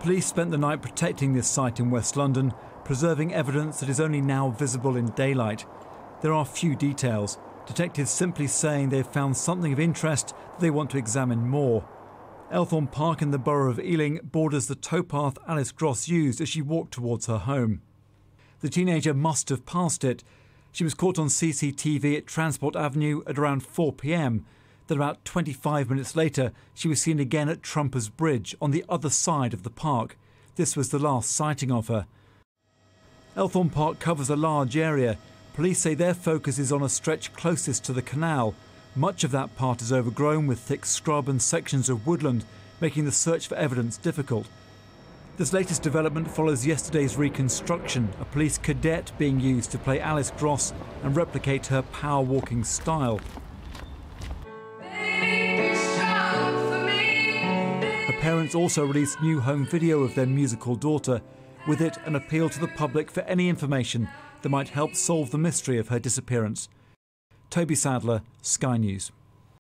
Police spent the night protecting this site in West London, preserving evidence that is only now visible in daylight. There are few details. Detectives simply saying they've found something of interest that they want to examine more. Elthorne Park in the borough of Ealing borders the towpath Alice Gross used as she walked towards her home. The teenager must have passed it. She was caught on CCTV at Transport Avenue at around 4 pm. Then, about 25 minutes later, she was seen again at Trumpers Bridge on the other side of the park. This was the last sighting of her. Elthorne Park covers a large area. Police say their focus is on a stretch closest to the canal. Much of that part is overgrown with thick scrub and sections of woodland, making the search for evidence difficult. This latest development follows yesterday's reconstruction, a police cadet being used to play Alice Gross and replicate her power walking style. Parents also released new home video of their musical daughter, with it an appeal to the public for any information that might help solve the mystery of her disappearance. Toby Sadler, Sky News.